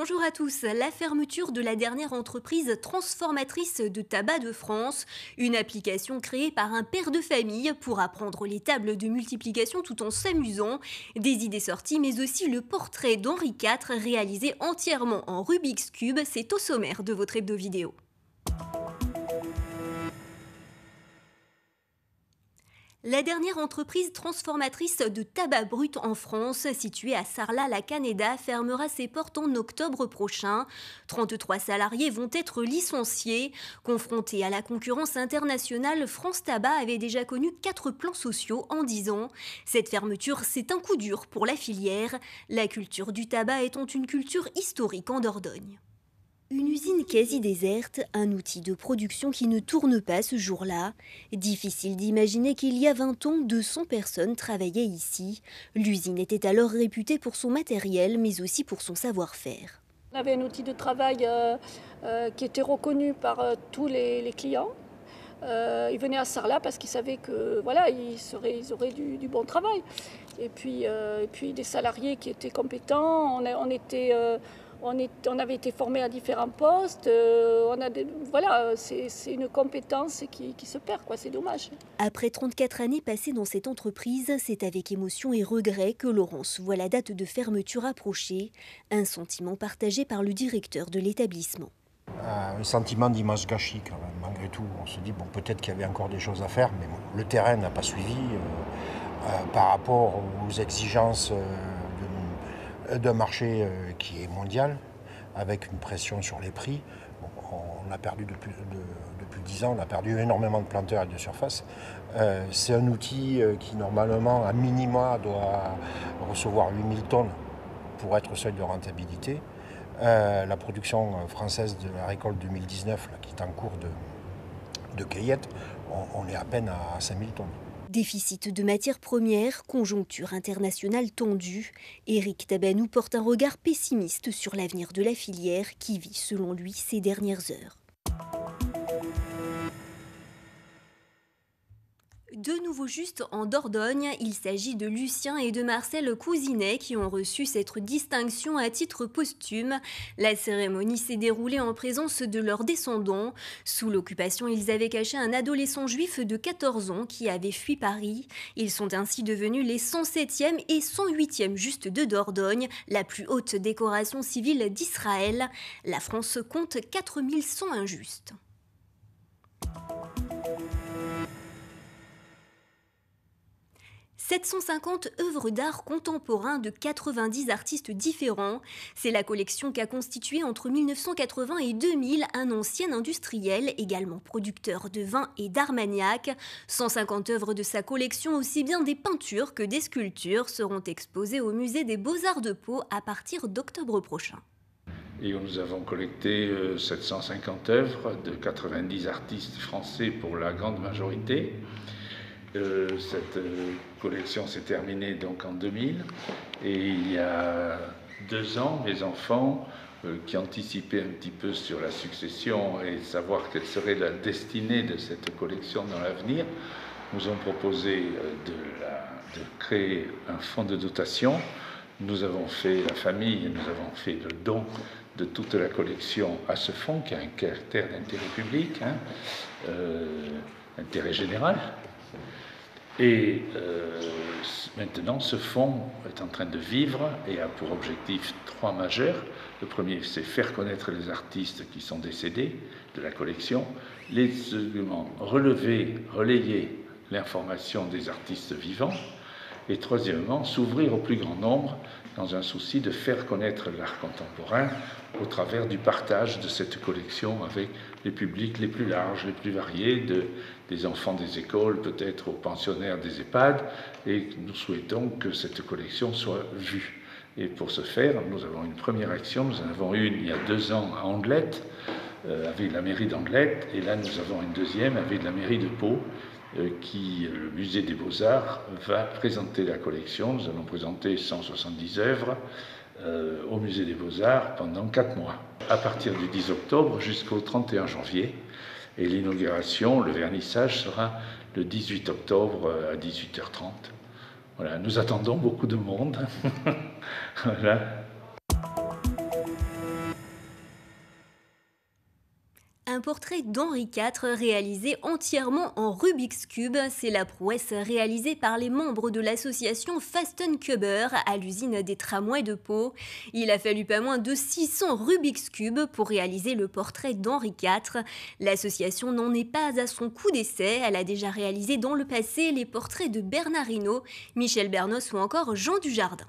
Bonjour à tous. La fermeture de la dernière entreprise transformatrice de tabac de France, une application créée par un père de famille pour apprendre les tables de multiplication tout en s'amusant. Des idées sorties, mais aussi le portrait d'Henri IV réalisé entièrement en Rubik's Cube. C'est au sommaire de votre hebdo vidéo. La dernière entreprise transformatrice de tabac brut en France, située à Sarlat-la-Canéda, fermera ses portes en octobre prochain. 33 salariés vont être licenciés. Confrontés à la concurrence internationale, France Tabac avait déjà connu quatre plans sociaux en 10 ans. Cette fermeture, c'est un coup dur pour la filière, la culture du tabac étant une culture historique en Dordogne. Une usine quasi déserte, un outil de production qui ne tourne pas ce jour-là. Difficile d'imaginer qu'il y a 20 ans, 200 personnes travaillaient ici. L'usine était alors réputée pour son matériel, mais aussi pour son savoir-faire. On avait un outil de travail euh, euh, qui était reconnu par euh, tous les, clients. ils venaient à Sarlat parce qu'ils savaient que voilà, ils, auraient du, bon travail. Et puis, puis des salariés qui étaient compétents. on était on, avait été formé à différents postes. Euh, on a voilà, c'est une compétence qui, se perd, quoi. C'est dommage. Après 34 années passées dans cette entreprise, c'est avec émotion et regret que Laurence voit la date de fermeture approcher. Un sentiment partagé par le directeur de l'établissement. Un sentiment d'image gâchis quand même, malgré tout. On se dit, bon, peut-être qu'il y avait encore des choses à faire, mais le terrain n'a pas suivi euh, euh, par rapport aux exigences d'un marché euh, qui est mondial, avec une pression sur les prix. on a perdu depuis, depuis 10 ans, on a perdu énormément de planteurs et de surface. Euh, c'est un outil euh, qui normalement, à minima, doit recevoir 8000 tonnes pour être au seuil de rentabilité. la production française de la récolte 2019, qui est en cours de, de cueillette, on, on est à peine à 5000 tonnes. Déficit de matières premières, conjoncture internationale tendue, Éric Tabanou porte un regard pessimiste sur l'avenir de la filière qui vit selon lui ces dernières heures. De nouveau juste en Dordogne, il s'agit de Lucien et de Marcel Cousinet qui ont reçu cette distinction à titre posthume. La cérémonie s'est déroulée en présence de leurs descendants. Sous l'occupation, ils avaient caché un adolescent juif de 14 ans qui avait fui Paris. Ils sont ainsi devenus les 107e et 108e justes de Dordogne, la plus haute décoration civile d'Israël. La France compte 4100 injustes. 750 œuvres d'art contemporain de 90 artistes différents. C'est la collection qu'a constituée entre 1980 et 2000 un ancien industriel, également producteur de vin et d'armagnac. 150 œuvres de sa collection, aussi bien des peintures que des sculptures, seront exposées au musée des Beaux-Arts de Pau à partir d'octobre prochain. Et nous avons collecté 750 euh, œuvres de 90 artistes français pour la grande majorité. Euh, cette euh, collection s'est terminée donc en 2000 et il y a deux ans, mes enfants euh, qui anticipaient un petit peu sur la succession et savoir quelle serait la destinée de cette collection dans l'avenir, nous ont proposé de, créer un fonds de dotation. Nous avons fait, la famille, nous avons fait le don de toute la collection à ce fonds qui a un caractère d'intérêt public, hein, intérêt général, et euh, maintenant, ce fonds est en train de vivre et a pour objectif trois majeurs. Le premier, c'est faire connaître les artistes qui sont décédés de la collection. Les seconds, relever, relayer l'information des artistes vivants. Et troisièmement, s'ouvrir au plus grand nombre dans un souci de faire connaître l'art contemporain au travers du partage de cette collection avec les publics les plus larges, les plus variés, des enfants des écoles, peut-être aux pensionnaires des EHPAD, et nous souhaitons que cette collection soit vue. Et pour ce faire, nous avons une première action, nous en avons une il y a deux ans à Anglette, euh, avec la mairie d'Anglette, et là nous avons une deuxième avec la mairie de Pau, euh, qui, euh, le musée des beaux-arts, va présenter la collection. Nous allons présenter 170 œuvres au musée des beaux-arts pendant quatre mois, à partir du 10 octobre jusqu'au 31 janvier. Et l'inauguration, le vernissage sera le 18 octobre à 18h30. Voilà, nous attendons beaucoup de monde. voilà. Un portrait d'Henri IV réalisé entièrement en Rubik's Cube. C'est la prouesse réalisée par les membres de l'association Fastenkuber à l'usine des tramways de Pau. Il a fallu pas moins de 600 Rubik's Cube pour réaliser le portrait d'Henri IV. L'association n'en est pas à son coup d'essai. Elle a déjà réalisé dans le passé les portraits de Bernard Hinault, Michel Bernos ou encore Jean Dujardin.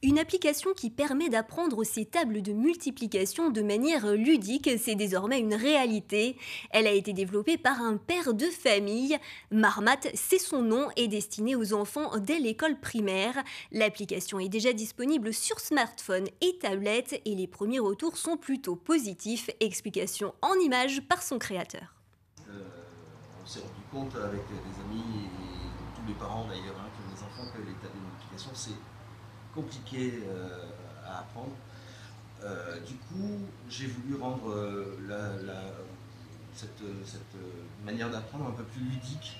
Une application qui permet d'apprendre ces tables de multiplication de manière ludique, c'est désormais une réalité. Elle a été développée par un père de famille. Marmat, c'est son nom, est destiné aux enfants dès l'école primaire. L'application est déjà disponible sur smartphone et tablette et les premiers retours sont plutôt positifs. Explication en images par son créateur. Euh, on s'est rendu compte avec des amis et tous les parents d'ailleurs hein, qui enfants que les tables de multiplication c'est compliqué euh, à apprendre. Euh, du coup, j'ai voulu rendre euh, cette, manière d'apprendre un peu plus ludique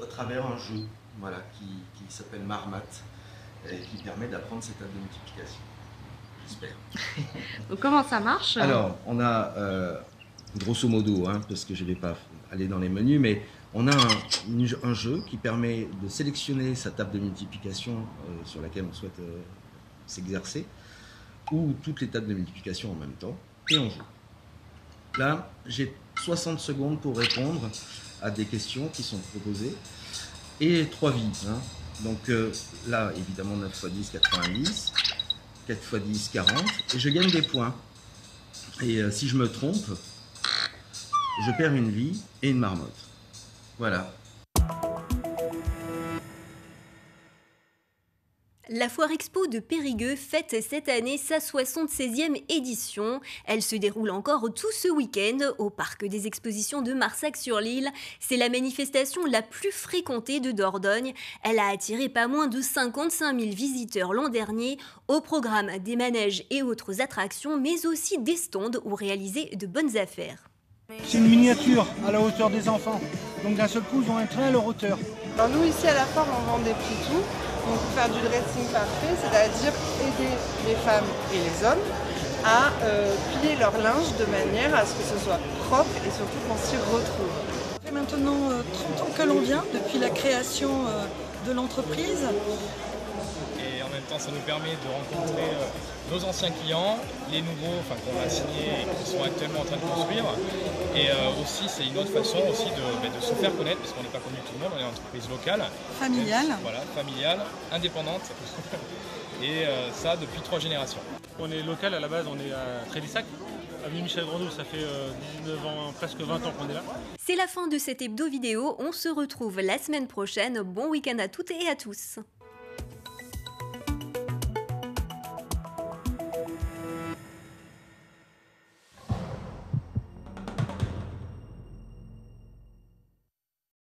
au travers un jeu voilà, qui, s'appelle Marmat et qui permet d'apprendre cette table de multiplication. J'espère. comment ça marche? Alors, on a grosso modo, hein, parce que je ne vais pas aller dans les menus, mais on a un, jeu qui permet de sélectionner sa table de multiplication euh, sur laquelle on souhaite euh, s'exercer, ou toutes les tables de multiplication en même temps, et on joue. Là, j'ai 60 secondes pour répondre à des questions qui sont proposées, et 3 vies. Hein. Donc euh, là, évidemment, 9 x 10, 90, 4 x 10, 40, et je gagne des points. Et si je me trompe, je perds une vie et une marmotte. Voilà. La Foire Expo de Périgueux fête cette année sa 76e édition. Elle se déroule encore tout ce week-end au Parc des Expositions de Marsac-sur-l'Île. C'est la manifestation la plus fréquentée de Dordogne. Elle a attiré pas moins de 55 000 visiteurs l'an dernier au programme des manèges et autres attractions, mais aussi des stands où réaliser de bonnes affaires. C'est une miniature à la hauteur des enfants. Donc d'un seul coup, ils ont un train à leur hauteur. Alors nous, ici à la foire, on vend des petits tout. Donc faire du dressing parfait, c'est-à-dire aider les femmes et les hommes à euh, plier leur linge de manière à ce que ce soit propre et surtout qu'on s'y retrouve. Ça fait maintenant 30 euh, ans que l'on vient, depuis la création euh, de l'entreprise ça nous permet de rencontrer euh, nos anciens clients, les nouveaux enfin, qu'on a signés et qui sont actuellement en train de construire. Et euh, aussi, c'est une autre façon aussi de, bah, de, se faire connaître, parce qu'on n'est pas connu tout le monde, on est une entreprise locale. Familiale. Voilà, familiale, indépendante. et euh, ça depuis trois générations. On est local à la base, on est à Trélissac. Avenue Michel Grenouille, ça fait 19 ans, presque 20 ans qu'on est là. C'est la fin de cette hebdo vidéo. On se retrouve la semaine prochaine. Bon week-end à toutes et à tous.